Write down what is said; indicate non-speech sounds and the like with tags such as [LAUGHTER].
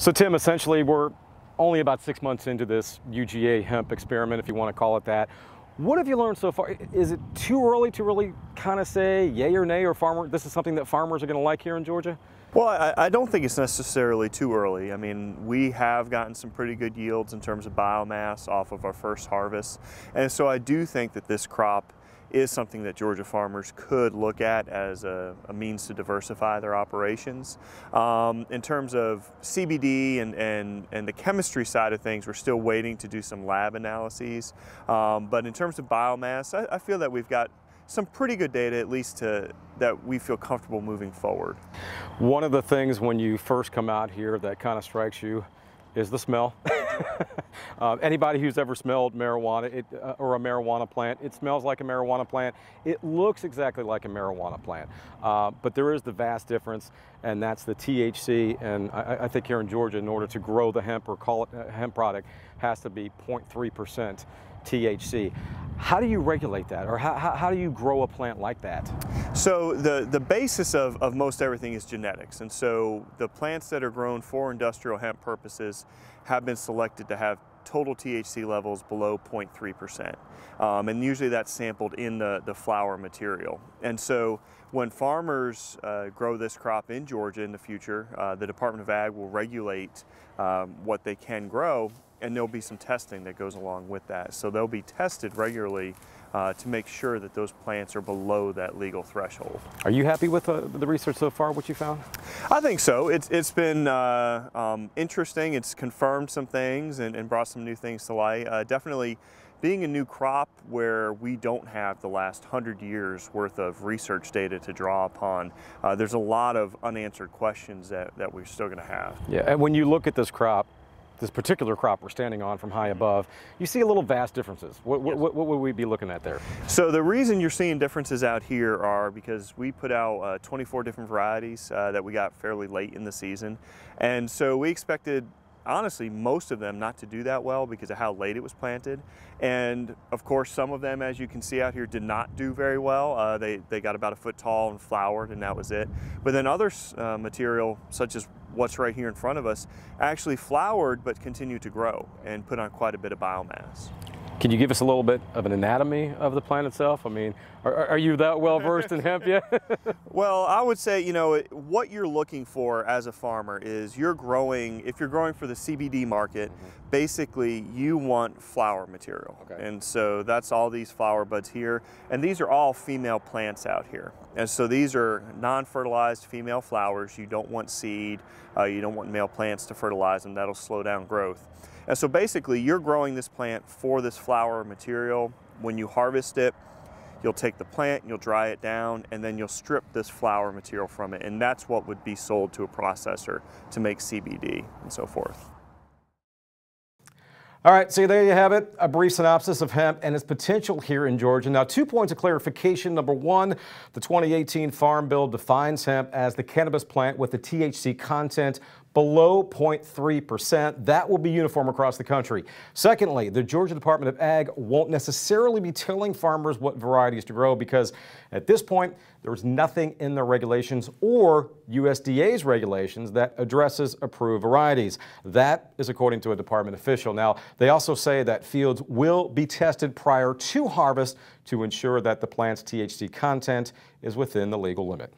So Tim, essentially we're only about six months into this UGA hemp experiment, if you want to call it that. What have you learned so far? Is it too early to really kind of say yay or nay or farmer, this is something that farmers are going to like here in Georgia? Well, I, I, don't think it's necessarily too early. I mean, we have gotten some pretty good yields in terms of biomass off of our first harvest. And so I do think that this crop is something that Georgia farmers could look at as a, a means to diversify their operations. Um, in terms of CBD and, and, and the chemistry side of things, we're still waiting to do some lab analyses. Um, but in terms of biomass, I, I feel that we've got some pretty good data, at least to, that we feel comfortable moving forward. One of the things when you first come out here that kind of strikes you is the smell. [LAUGHS] [LAUGHS] uh, anybody who's ever smelled marijuana it, uh, or a marijuana plant, it smells like a marijuana plant. It looks exactly like a marijuana plant. Uh, but there is the vast difference, and that's the THC. And I, I, think here in Georgia, in order to grow the hemp or call it a hemp product, has to be 0.3% THC. How do you regulate that, or how, how, how, do you grow a plant like that? So the, the basis of, of most everything is genetics, and so the plants that are grown for industrial hemp purposes have been selected to have total THC levels below 0.3%. Um, and usually that's sampled in the, the flower material. And so when farmers uh, grow this crop in Georgia in the future, uh, the Department of Ag will regulate um, what they can grow and there'll be some testing that goes along with that. So they'll be tested regularly uh, to make sure that those plants are below that legal threshold. Are you happy with uh, the research so far, what you found? I think so. It's, it's been uh, um, interesting. It's confirmed some things and, and, brought some new things to light. Uh, definitely being a new crop where we don't have the last hundred years worth of research data to draw upon, uh, there's a lot of unanswered questions that, that we're still going to have. Yeah, and when you look at this crop, this particular crop we're standing on from high above, you see a little vast differences. What, yes. what, what, would we be looking at there? So the reason you're seeing differences out here are because we put out uh, 24 different varieties uh, that we got fairly late in the season. And so we expected honestly most of them not to do that well because of how late it was planted. And of course some of them as you can see out here did not do very well. Uh, they, they got about a foot tall and flowered and that was it. But then other uh, material such as what's right here in front of us actually flowered but continued to grow and put on quite a bit of biomass can you give us a little bit of an anatomy of the plant itself? I mean, are, are you that well versed in hemp yet? [LAUGHS] well, I would say, you know, what you're looking for as a farmer is you're growing, if you're growing for the CBD market, mm -hmm. basically you want flower material. Okay. And so that's all these flower buds here. And these are all female plants out here. And so these are non-fertilized female flowers. You don't want seed, uh, you don't want male plants to fertilize them. That'll slow down growth. And so basically you're growing this plant for this flower material. When you harvest it, you'll take the plant, you'll dry it down, and then you'll strip this flower material from it. And that's what would be sold to a processor to make CBD and so forth. All right, so there you have it, a brief synopsis of hemp and its potential here in Georgia. Now, two points of clarification. Number one, the 2018 Farm Bill defines hemp as the cannabis plant with the THC content below 0.3%. That will be uniform across the country. Secondly, the Georgia Department of Ag won't necessarily be telling farmers what varieties to grow because at this point, there's nothing in the regulations or USDA's regulations that addresses approved varieties. That is according to a department official. Now, they also say that fields will be tested prior to harvest to ensure that the plant's THC content is within the legal limit.